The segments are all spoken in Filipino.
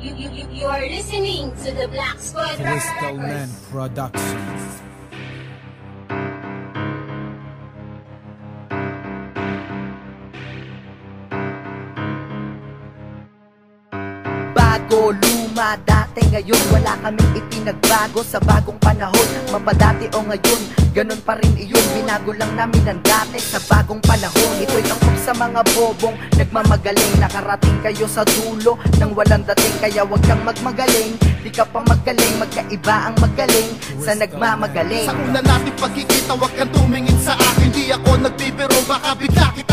You, you, you, you are listening to the Black Squad Crystal Man Productions. Bago, luma, dati ngayon Wala kaming ipinagbago sa bagong panahon. Mapadati o ngayon, ganun pa rin iyon. Binago lang namin ang dati sa bagong panahon. Ito'y tangkop sa mga bobong Nagmamagaling, nakarating kayo sa dulo Nang walang dating, kaya wag kang magmagaling. Di ka pa magaling, magkaiba ang magaling Sa nagmamagaling. Sa una natin pagkikita, wag kang tumingin sa akin. Di ako nagbibiro, baka bigla kitang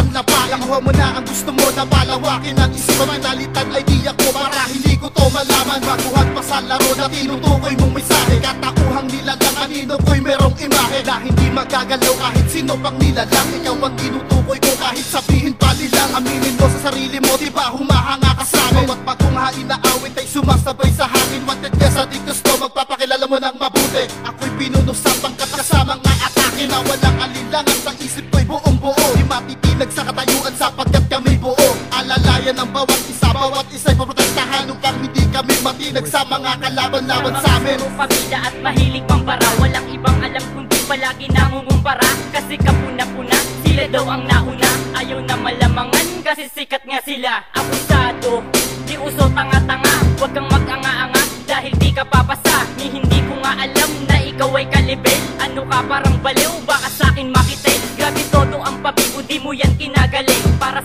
Huwag mo na ang gusto mo na palawakin Ang isip mo, pinalitan ay di ako Para hindi ko to malaman. Baguhan pa sa laro na tinutukoy mong mensahe. Katauhang nilalang kanino ko'y merong imahe. Na hindi magagalaw kahit sino pang nilalang. Ikaw ang tinutukoy ko kahit sabihin pa nilang Aminin mo sa sarili mo, di ba humahanga isa, bawat isa'y poprotektahan Upang hindi kami matinag sa mga kalaban-laban sa amin. Pamilya at mahilig pambara Walang ibang alam kundi palagi nangungumpara Kasi kapuna-puna, sila daw ang nauna. Ayaw na malamangan kasi sikat nga sila. Abusado, di uso tanga-tanga. Huwag kang mag-anga-anga dahil di ka papasa. Ni hindi ko nga alam na ikaw ay kalibel. Ano ka parang baliw, baka sa'kin makitel Grabe todo ang pabigo, di mo yan kinagaling. Para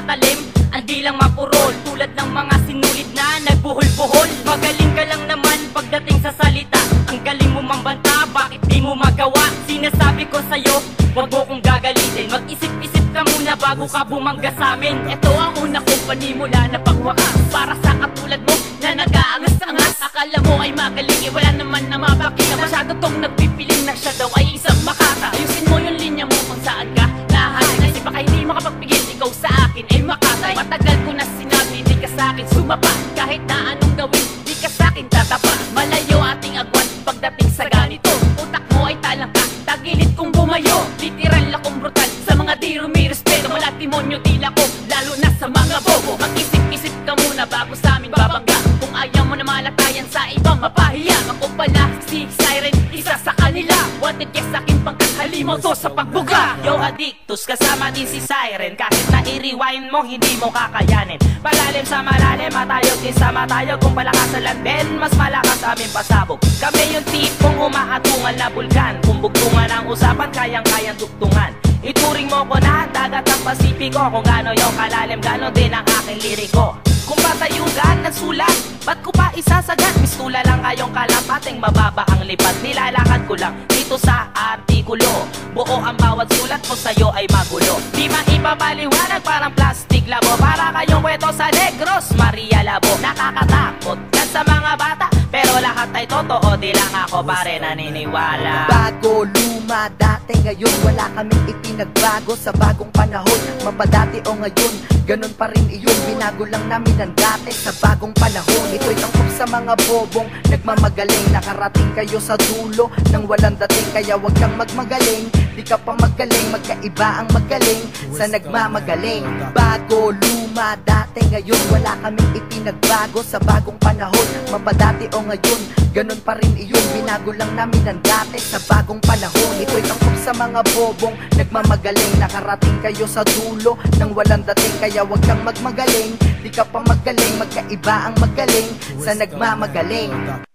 di natatalim, ang di lang mapurol. Tulad ng mga sinulid na nagbuhol-buhol. Magaling ka lang naman pagdating sa salita. Ang galing mo mambanta, bakit di mo magawa? Sinasabi ko sa'yo, wag mo kong gagalitin. Mag-isip-isip ka muna bago ka bumangga sa amin. Ito ang una kong panimula na pagwakas. Para sa katulad mo na nag-aangas-angas. Akala mo ay magaling, eh wala naman na mapakita Masyado tong nagpipiling na siya daw ay isang makata Malayo ating agwan pagdating sa ganito. Utak mo ay talang ka, tagilid kong bumayo. Literal akong brutal sa mga di rumirespeto. Mala demonyo tila ko, lalo na sa mga bobo. Mag-isip-isip ka muna bago sa amin babangga. Kung ayaw mo na malatayan sa ibang mapahiya. Ako pala si Siren, isa sa kanila. Wanted ka sa akin pangkakalimaw to sa pagbuga. Yo Addictus, kasama din si Siren. Kahit na i-rewind mo, hindi mo kakayanin. Palalim sa malalim, matayog din sa matayog Kung palakasan din, mas malakas aming pasabog. Kami yung tipong umaatungan na bulkan. Kung bugtungan ang usapan, kayang-kayang dugtungan. Ituring mo ko na dagat ng Pasipiko Kung gano yung kalalim, gano din ang aking liriko. Kung patayugan ng sulat, ba't ko pa isasagat? Mistula lang kayong kalapating mababa ang lipat. Nilalakad ko lang dito sa Buo ang bawat sulat ko sa'yo ay magulo. Di maipapaliwanag parang plastic labo. Para kayong kweto sa negros, Maria Labo. Nakakatakot yan sa mga bata Pero lahat ay totoo, di lang ako pare naniniwala. Bago, luma, dati ngayon Wala kaming ipinagbago. Sa bagong panahon Mapadati o ngayon, ganun pa rin iyon. Binago lang namin ang dati sa bagong panahon. Ito'y tangkop sa mga bobong Nagmamagaling, nakarating kayo sa dulo Nang walang dating, kaya wag kang magmagaling Di ka pa magaling, magkaiba ang magaling Sa nagmamagaling. Bago, luma, dati ngayon Wala kaming ipinagbago sa bagong panahon Mapadati o ngayon, ganun pa rin iyon. Binago lang namin ang dati sa bagong panahon. Ito'y tangkop sa mga bobong Nagmamagaling, nakarating kayo sa dulo Nang walang dating, kaya wag kang magmagaling. Di ka pa magaling, magkaiba ang magaling Sa nagmamagaling